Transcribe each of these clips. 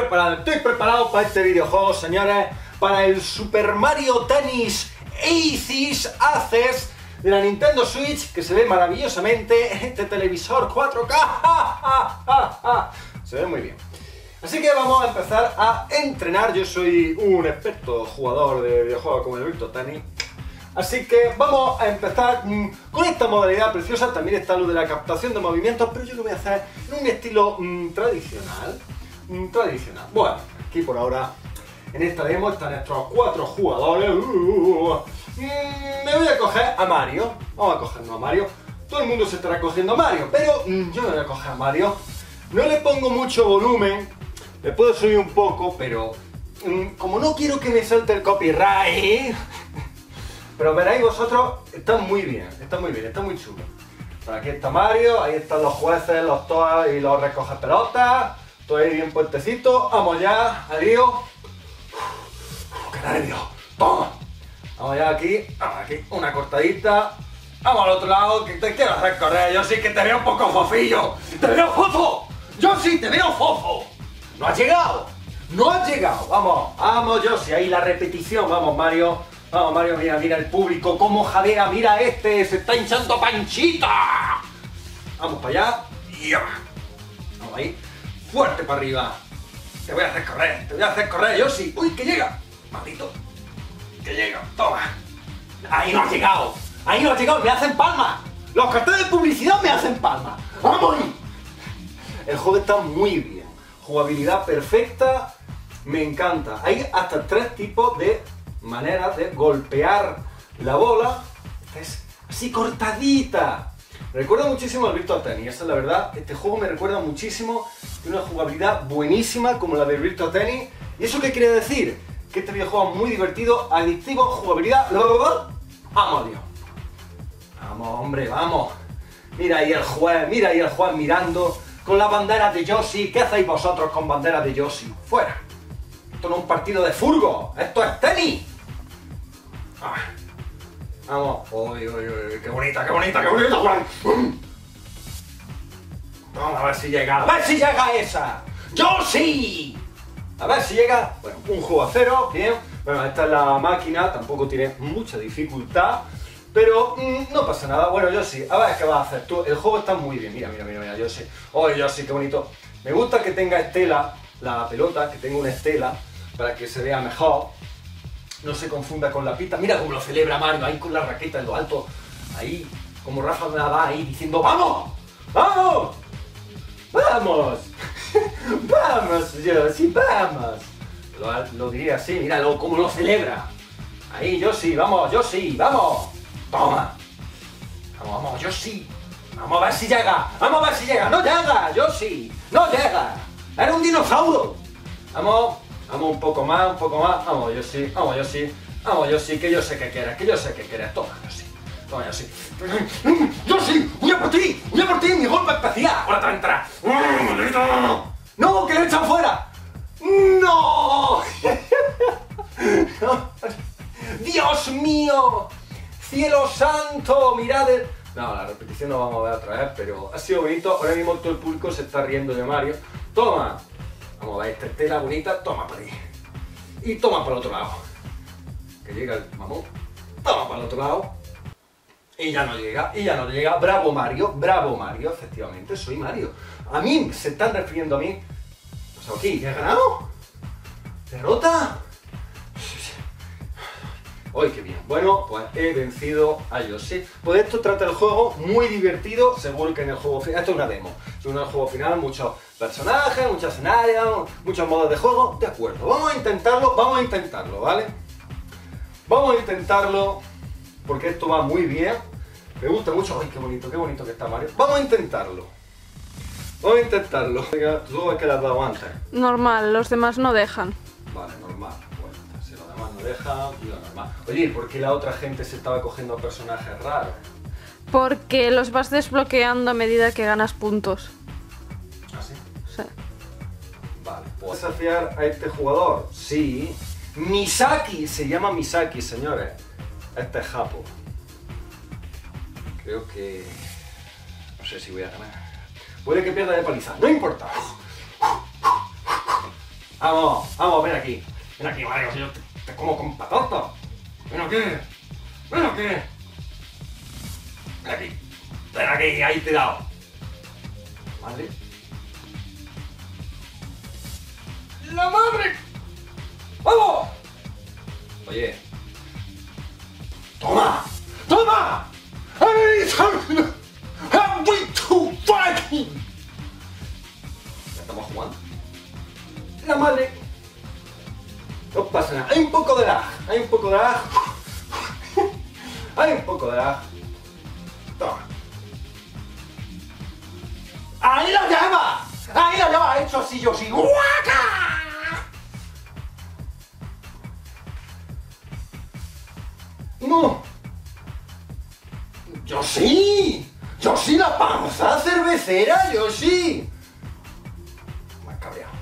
preparado, estoy preparado para este videojuego, señores, para el Super Mario Tennis Aces Aces de la Nintendo Switch, que se ve maravillosamente en este televisor 4K. Se ve muy bien. Así que vamos a empezar a entrenar. Yo soy un experto jugador de videojuegos como el Virtua Tennis. Así que vamos a empezar mm, con esta modalidad preciosa. También está lo de la captación de movimientos, pero yo lo voy a hacer en un estilo mm, tradicional. Mm, tradicional. Bueno, aquí por ahora, en esta demo están nuestros cuatro jugadores. Uh, me voy a coger a Mario. Vamos a cogernos a Mario. Todo el mundo se estará cogiendo a Mario, pero yo me voy a coger a Mario. No le pongo mucho volumen, le puedo subir un poco, pero como no quiero que me salte el copyright, pero veréis vosotros, está muy bien, está muy bien, está muy chulo. aquí está Mario, ahí están los jueces, los toas y los recoge pelotas. Ahí bien puentecito. Vamos ya, adiós. ¡Qué nervio! ¡Toma! Vamos ya aquí, vamos aquí, una cortadita. Vamos al otro lado, que te quiero hacer correr. Yo sí que te veo un poco fofillo. ¡Te veo fofo! ¡Yo sí te veo fofo! ¡No has llegado! ¡No has llegado! Vamos, vamos, yo sí, ahí la repetición. Vamos, Mario. Vamos, Mario, mira, mira el público, cómo jadea, mira este, se está hinchando panchita. Vamos para allá. Vamos ahí. Fuerte para arriba. Te voy a hacer correr, te voy a hacer correr, yo sí. Uy, que llega. Maldito. Que llega. Toma. Ahí no ha llegado. Ahí no ha llegado, me hacen palma. Los carteles de publicidad me hacen palma. ¡Vamos! El juego está muy bien. Jugabilidad perfecta. Me encanta. Hay hasta tres tipos de manera de golpear la bola. es así cortadita. Recuerda muchísimo al Virtual Tennis, esa es la verdad. Este juego me recuerda muchísimo, tiene una jugabilidad buenísima como la del Virtual Tennis. ¿Y eso qué quiere decir? Que este videojuego es muy divertido, adictivo, jugabilidad... ¡Vamos, Dios! Vamos, hombre, vamos. Mira ahí el juez, mira ahí el juez mirando con la bandera de Yoshi. ¿Qué hacéis vosotros con bandera de Yoshi? ¡Fuera! Esto no es un partido de furgo, esto es tenis. Ah. Vamos. Uy, uy, uy, qué bonita, qué bonita, qué bonita, Vamos a ver si llega. A ver si llega esa. Yo sí. A ver si llega. Bueno, un juego a cero, bien. Bueno, esta es la máquina, tampoco tiene mucha dificultad. Pero mm, no pasa nada. Bueno, yo sí. A ver qué vas a hacer tú. El juego está muy bien. Mira, mira, mira, mira. Yo sí. Oh, yo sí, qué bonito. Me gusta que tenga estela la pelota, que tenga una estela para que se vea mejor no se confunda con la pita. Mira cómo lo celebra Mario, ahí con la raqueta en lo alto, ahí, como Rafa va ahí diciendo ¡Vamos! ¡Vamos! ¡Vamos! ¡Vamos! Yo sí, vamos. Lo, diría así, míralo cómo lo celebra. Ahí, yo sí, vamos, yo sí, vamos. Toma. Vamos, vamos, yo sí. Vamos a ver si llega. Vamos a ver si llega. No llega, yo sí. No llega. Era un dinosaurio. Vamos. Vamos un poco más, un poco más. Vamos, yo sí, vamos, yo sí. Vamos, yo sí, que yo sé que quieres, que yo sé que quieres. Toma, yo sí. Toma, yo sí. ¡Yo sí! ¡Voy a por ti! ¡Voy a por ti! ¡Mi golpe especial! ¡Ahora te entra! ¡No! ¡Que le echan fuera! ¡No! ¡Dios mío! ¡Cielo santo! ¡Mirad el... No, la repetición no vamos a ver otra vez, pero ha sido bonito. Ahora mismo todo el público se está riendo de Mario. ¡Toma! Vamos a ver, esta tela bonita, toma para ahí. Y toma para el otro lado. Que llega el mamón. Toma para el otro lado. Y ya no llega, y ya no llega. Bravo Mario, bravo Mario, efectivamente, soy Mario. A mí se están refiriendo a mí. Pues aquí, ¿he ganado? ¿Derrota? ¡Ay, qué bien! Bueno, pues he vencido a Yoshi. Pues esto trata el juego muy divertido, seguro que en el juego final... Esto es una demo. Es un juego final, muchos personajes, muchos escenarios, muchos modos de juego. De acuerdo, vamos a intentarlo, vamos a intentarlo, ¿vale? Vamos a intentarlo, porque esto va muy bien. Me gusta mucho. ¡Ay, qué bonito, qué bonito que está Mario! Vamos a intentarlo. Vamos a intentarlo. Tú es que las dado antes. Normal, los demás no dejan. Vale, normal. Oye, ¿por qué la otra gente se estaba cogiendo a personajes raros? Porque los vas desbloqueando a medida que ganas puntos. Desafiar a este jugador? Sí. Misaki, se llama Misaki, señores. Este es Japo. Creo que... No sé si voy a ganar. Puede que pierda de paliza. No importa. Vamos, vamos, ven aquí. Ven aquí, Mario, si yo te, te como con patata. Ven aquí. Ven aquí. Ven aquí. Ven aquí, ahí te he dado. Madre. ¡La madre! ¡Vamos! Oye. ¡Toma! ¡Toma! ¡Ay, ¡Happy to fighting! ¿Ya estamos jugando? La madre. No pasa nada. Hay un poco de lag. Hay un poco de lag. Hay un poco de lag. Toma. ¡Ahí la llama! ¡Ahí la llama! Ha hecho así yo sí. ¡Guaca! ¡Yo sí! ¡Yo sí la panza cervecera! ¡Yo sí! Me ha cabreado.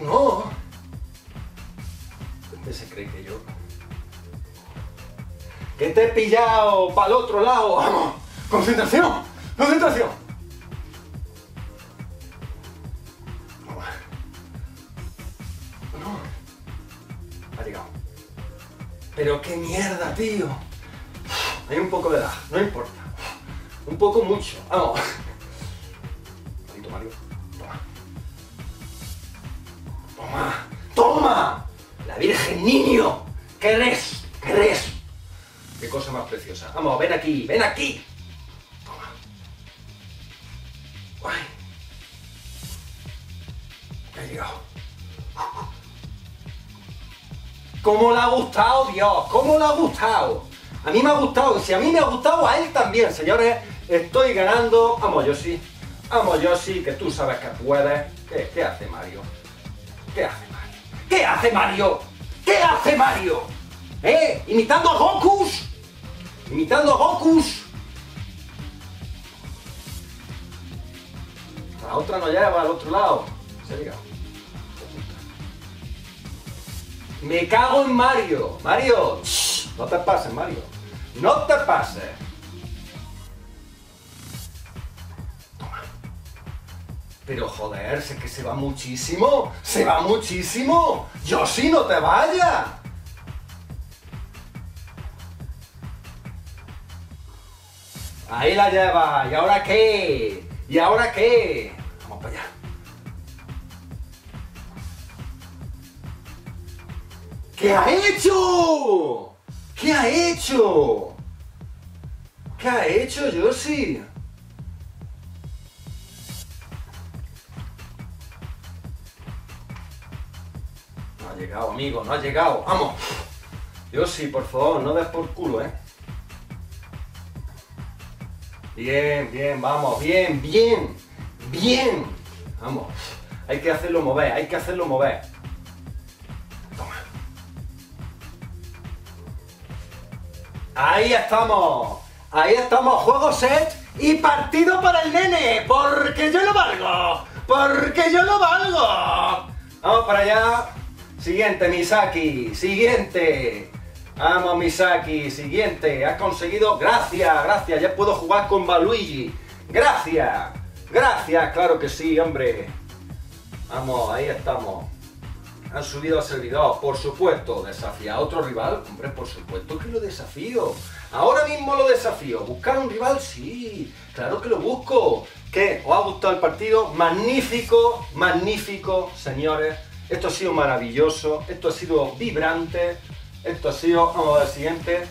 No. ¿Usted se cree que yo? Que te he pillado para el otro lado. Vamos. Concentración. Concentración. Pero qué mierda, tío. Hay un poco de edad, no importa. Un poco mucho. Vamos. Maldito Mario. Toma. Toma. Toma. La Virgen Niño. ¿Qué eres? ¿Qué eres? Qué cosa más preciosa. Vamos, ven aquí, ven aquí. Toma. Ay. Ya he llegado. ¿Cómo le ha gustado, Dios? ¿Cómo le ha gustado? A mí me ha gustado, si a mí me ha gustado, a él también, señores. Estoy ganando. Sí. Vamos, yo sí, que tú sabes que puedes. ¿Qué, hace Mario? ¿Qué hace Mario? ¿Qué hace Mario? ¿Qué hace Mario? ¿Eh? ¿Imitando a Gokus? ¿Imitando a Gokus? La otra no lleva al otro lado. Se Me cago en Mario. Mario, no te pases, Mario. No te pases. Toma. Pero joder, sé que se va muchísimo. Se va muchísimo. Yoshi, no te vayas. Ahí la lleva. ¿Y ahora qué? ¿Y ahora qué? Vamos para allá. ¿Qué ha hecho? ¿Qué ha hecho? ¿Qué ha hecho Yoshi? No ha llegado, amigo, no ha llegado. ¡Vamos! Yoshi, por favor, no des por culo, ¿eh? Bien, bien, vamos, bien, bien, bien. Vamos, hay que hacerlo mover, hay que hacerlo mover. Ahí estamos. Ahí estamos, juego set y partido para el nene. Porque yo lo valgo. Porque yo lo valgo. Vamos para allá. Siguiente, Misaki. Siguiente. Vamos, Misaki. Siguiente. Has conseguido. Gracias, gracias. Ya puedo jugar con Baluigi. Gracias. Gracias, claro que sí, hombre. Vamos, ahí estamos. Han subido al servidor, por supuesto. ¿Desafía a otro rival? Hombre, por supuesto que lo desafío. Ahora mismo lo desafío. ¿Buscar un rival? Sí, claro que lo busco. ¿Qué? ¿Os ha gustado el partido? Magnífico, magnífico, señores. Esto ha sido maravilloso. Esto ha sido vibrante. Esto ha sido, vamos al siguiente,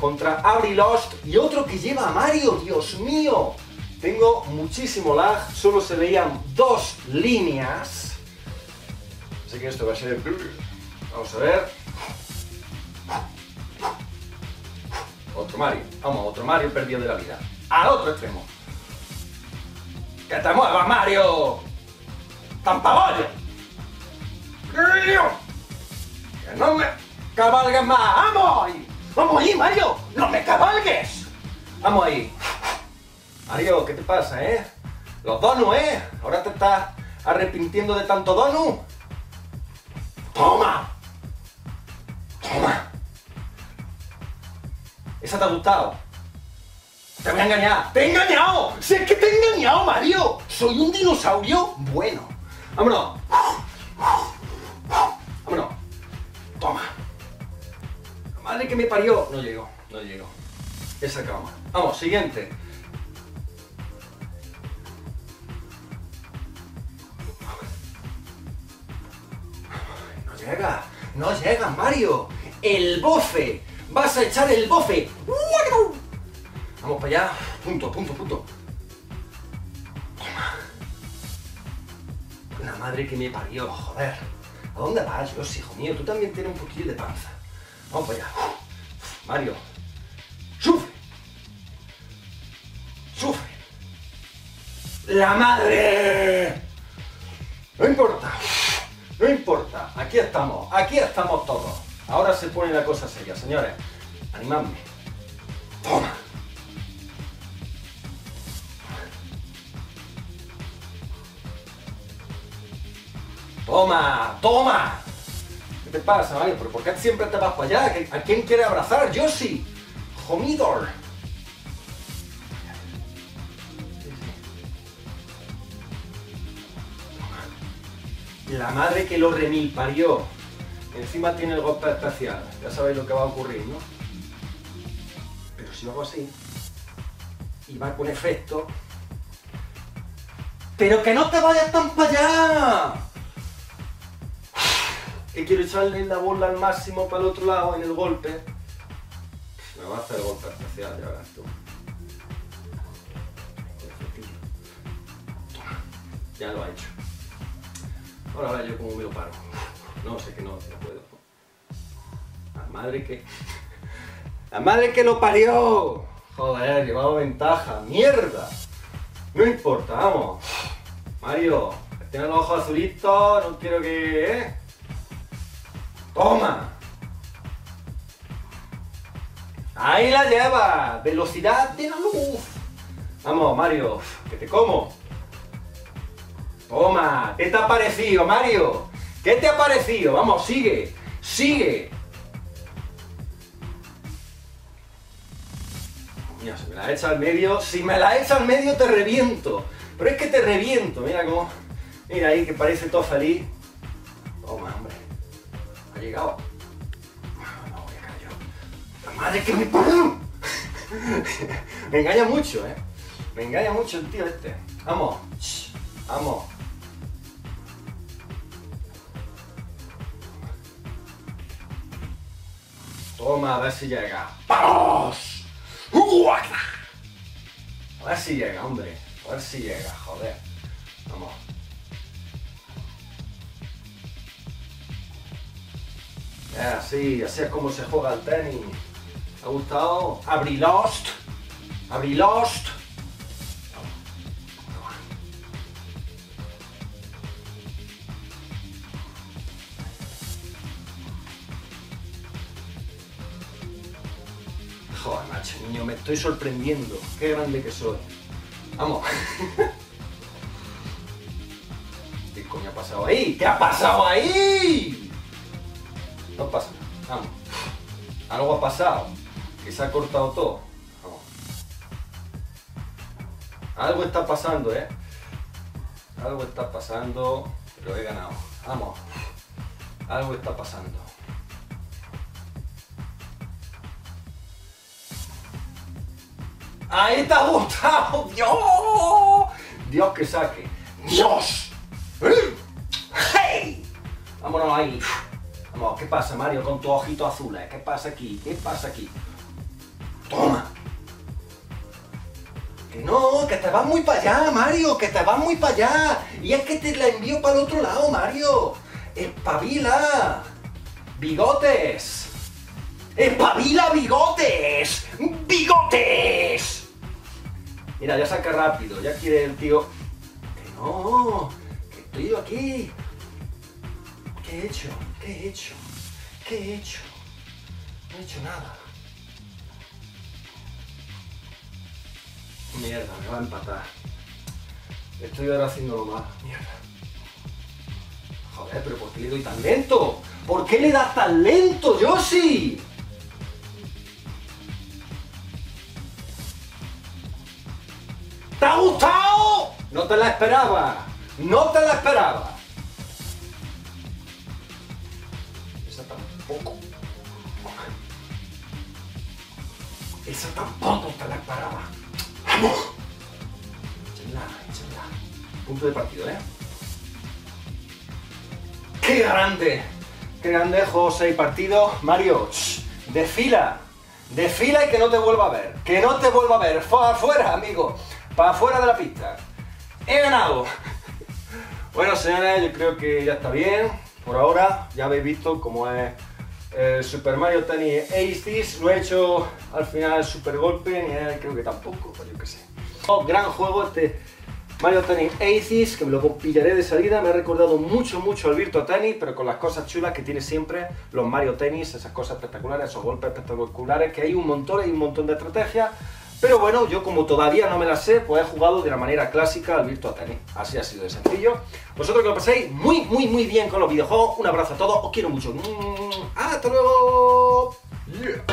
contra Abri Lost y otro que lleva a Mario, Dios mío. Tengo muchísimo lag, solo se veían dos líneas. Así que esto va a ser... Vamos a ver. Otro Mario. Vamos, otro Mario perdido de la vida. Al otro extremo. ¡Que te muevas, Mario! ¡Tampabollo! ¡Que no me cabalgues más! ¡Vamos ahí! ¡Vamos ahí, Mario! ¡No me cabalgues! ¡Vamos ahí! Mario, ¿qué te pasa, eh? Los donuts, ¿eh? ¿Ahora te estás arrepintiendo de tanto donut? ¡Toma! ¡Toma! ¿Esa te ha gustado? ¡Te voy a engañar! ¡Te he engañado! ¡Si es que te he engañado, Mario! ¡Soy un dinosaurio bueno! ¡Vámonos! ¡Vámonos! ¡Toma! ¡La madre que me parió! No llego, no llego. Esa cama. Vamos, siguiente. No llega, no llega, Mario. El bofe. Vas a echar el bofe. Vamos para allá. Punto, punto, punto. La madre que me parió, joder. ¿A dónde vas, Dios, hijo mío? Tú también tienes un poquillo de panza. Vamos para allá. Mario. ¡Sufre! ¡Sufre! ¡La madre! No importa. No importa. Aquí estamos. Aquí estamos todos. Ahora se pone la cosa seria, señores. Animadme. Toma. Toma, toma. ¿Qué te pasa, Mario? ¿Pero por qué siempre te vas para allá? ¿A quién quiere abrazar? Yo sí. Homidor. La madre que lo remil parió. Encima tiene el golpe especial. Ya sabéis lo que va a ocurrir, ¿no? Pero si lo hago así, y va con efecto... ¡Pero que no te vayas tan para allá! Que quiero echarle la bola al máximo para el otro lado en el golpe. Me va a hacer el golpe especial, ya verás tú. Ya lo ha hecho. Ahora yo como me lo paro. No, sé que no, no puedo. La madre que... ¡La madre que lo parió! Joder, llevaba ventaja. ¡Mierda! No importa, vamos. Mario, tiene los ojos azulitos, no quiero que... ¿eh? ¡Toma! Ahí la lleva. Velocidad de la luz. Vamos, Mario, que te como. Toma, ¿qué te ha parecido, Mario? ¿Qué te ha parecido? Vamos, sigue, sigue. Mira, si me la echa al medio, si me la echa al medio te reviento. Pero es que te reviento, mira cómo. Mira ahí que parece todo feliz. Toma, hombre. Ha llegado. No, voy a caer yo. La madre que me me engaña mucho, eh. Me engaña mucho el tío este. Vamos, vamos. Toma, a ver si llega. ¡Vamos! A ver si llega, hombre. A ver si llega, joder. Vamos. Así, así es como se juega el tenis. ¿Te ha gustado? Abrí Lost. Abrí Lost. Me estoy sorprendiendo. Qué grande que soy. Vamos. ¿Qué coño ha pasado ahí? ¿Qué ha pasado ahí? No pasa nada. Vamos. Algo ha pasado. Que se ha cortado todo. Vamos. Algo está pasando, ¿eh? Algo está pasando, pero he ganado. Vamos. Algo está pasando. ¡Ahí te ha gustado! ¡Dios! Dios que saque. ¡Dios! ¡Hey! Vámonos ahí. Vamos, ¿qué pasa, Mario, con tu ojito azul? eh? ¿Qué pasa aquí? ¿Qué pasa aquí? ¡Toma! Que no, que te vas muy para allá, Mario, que te vas muy para allá. Y es que te la envío para el otro lado, Mario. ¡Espabila! ¡Bigotes! ¡Espabila, bigotes! ¡Bigotes! Mira, ya saca rápido, ya quiere el tío. Que no, que estoy yo aquí. ¿Qué he hecho? ¿Qué he hecho? ¿Qué he hecho? No he hecho nada. Mierda, me va a empatar. Estoy ahora haciéndolo mal. Mierda. Joder, pero ¿por qué le doy tan lento? ¿Por qué le das tan lento, Yoshi? ¿Te ha gustado? No te la esperaba. No te la esperaba. Esa tampoco. Esa tampoco te la paraba. ¡Vamos! Échala, échala. Punto de partido, ¿eh? ¡Qué grande! ¡Qué grande juego 6 partidos! Mario, shh, desfila. Desfila y que no te vuelva a ver. Que no te vuelva a ver. Para afuera, amigo. Para afuera de la pista. He ganado. Bueno, señores, yo creo que ya está bien. Por ahora, ya habéis visto cómo es el Super Mario Tennis Aces. No he hecho al final el super golpe, ni creo que tampoco, pero yo qué sé. Oh, gran juego este Mario Tennis Aces, que me lo pillaré de salida. Me ha recordado mucho, mucho al Virtua Tennis, pero con las cosas chulas que tiene siempre los Mario Tennis, esas cosas espectaculares, esos golpes espectaculares, que hay un montón, hay un montón de estrategias. Pero bueno, yo como todavía no me las sé, pues he jugado de la manera clásica al Virtua Tennis. Así ha sido de sencillo. Vosotros que lo paséis muy, muy, muy bien con los videojuegos. Un abrazo a todos, os quiero mucho. ¡Hasta luego! Yeah.